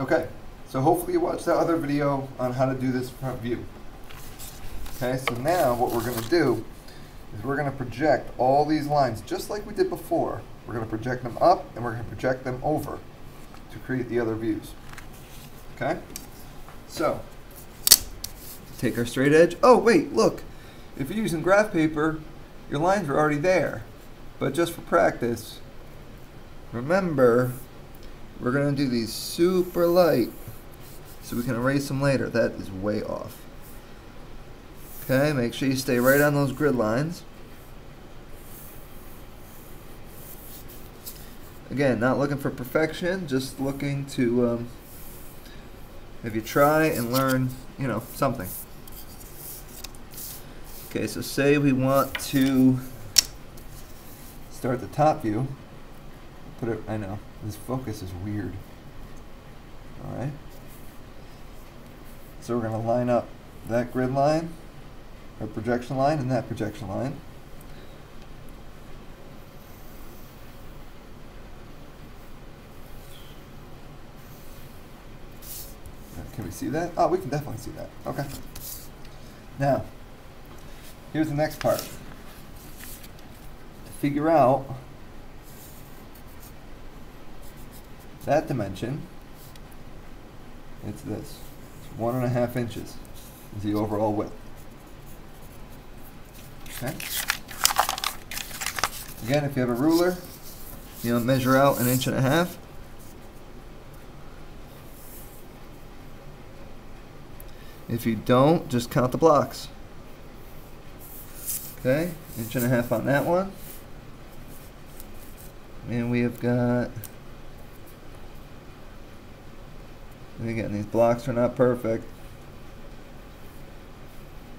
Okay, so hopefully you watched that other video on how to do this front view. Okay, so now what we're going to do is we're going to project all these lines just like we did before. We're going to project them up and we're going to project them over to create the other views. Okay? So, take our straight edge. Oh, wait, look. If you're using graph paper, your lines are already there. But just for practice, remember, we're going to do these super light so we can erase them later. That is way off. Okay, make sure you stay right on those grid lines. Again, not looking for perfection, just looking to, um, you try and learn, you know, something. Okay, so say we want to start the top view. Put it, I know, this focus is weird. Alright. So we're going to line up that grid line, or projection line, and that projection line. Uh, can we see that? Oh, we can definitely see that. Okay. Now, here's the next part. To figure out that dimension, it's this. It's one and a half inches is the overall width. Okay. Again, if you have a ruler, you know, measure out an inch and a half. If you don't, just count the blocks. Okay, inch and a half on that one. And we have got, and again, these blocks are not perfect,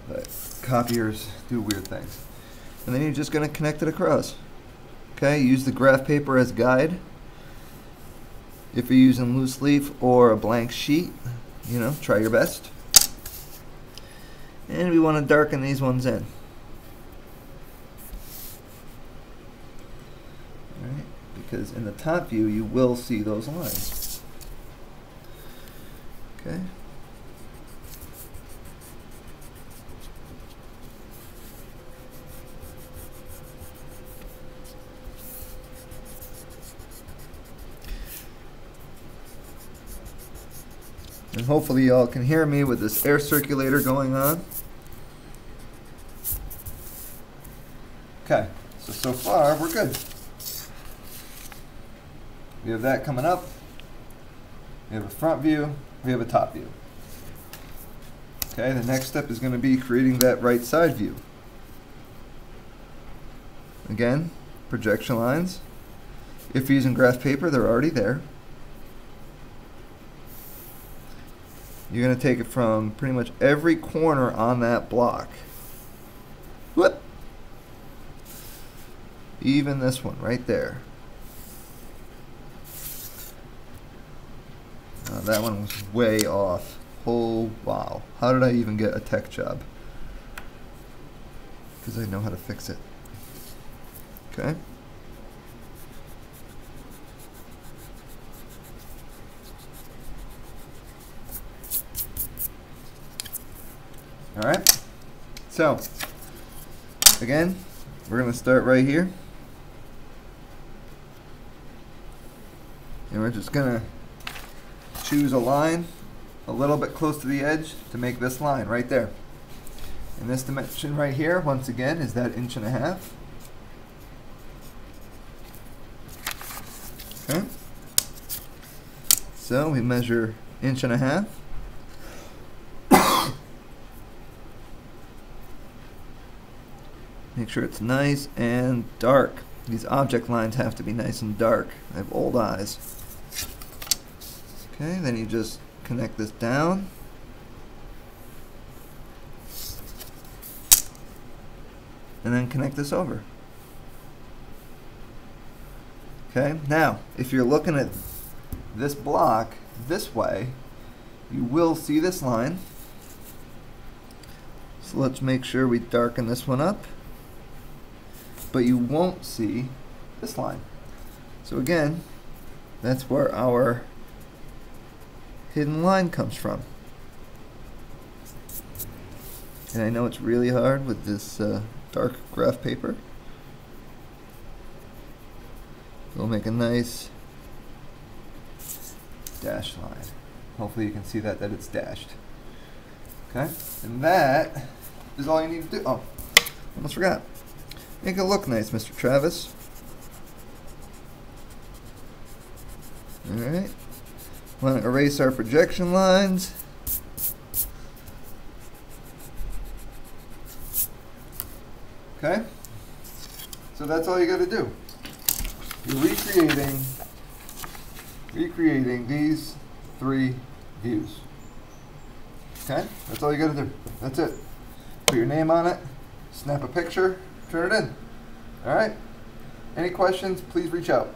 but copiers do weird things. And then you're just going to connect it across. Okay, use the graph paper as guide. If you're using loose leaf or a blank sheet, you know, try your best. And we want to darken these ones in. Alright, because in the top view you will see those lines. Okay. And hopefully y'all can hear me with this air circulator going on. Okay, so so far we're good. We have that coming up. We have a front view. We have a top view. Okay, the next step is going to be creating that right side view. Again, projection lines. If you're using graph paper, they're already there. You're going to take it from pretty much every corner on that block. Whoop! Even this one right there. That one was way off. Oh, wow. How did I even get a tech job? Because I know how to fix it. Okay. All right. So, again, we're going to start right here. And we're just going to choose a line a little bit close to the edge to make this line right there. And this dimension right here, once again, is that inch and a half. Okay. So we measure inch and a half. Make sure it's nice and dark. These object lines have to be nice and dark. I have old eyes. Okay, then you just connect this down. And then connect this over. Okay, now, if you're looking at this block this way, you will see this line. So let's make sure we darken this one up but you won't see this line. So again, that's where our hidden line comes from. And I know it's really hard with this uh, dark graph paper. We'll make a nice dash line. Hopefully you can see that, that it's dashed. Okay, and that is all you need to do. Oh, almost forgot. Make it look nice, Mr. Travis. Alright. Want to erase our projection lines. Okay? So that's all you got to do. You're recreating recreating these three views. Okay? That's all you got to do. That's it. Put your name on it, snap a picture, turn it in. All right? Any questions, please reach out.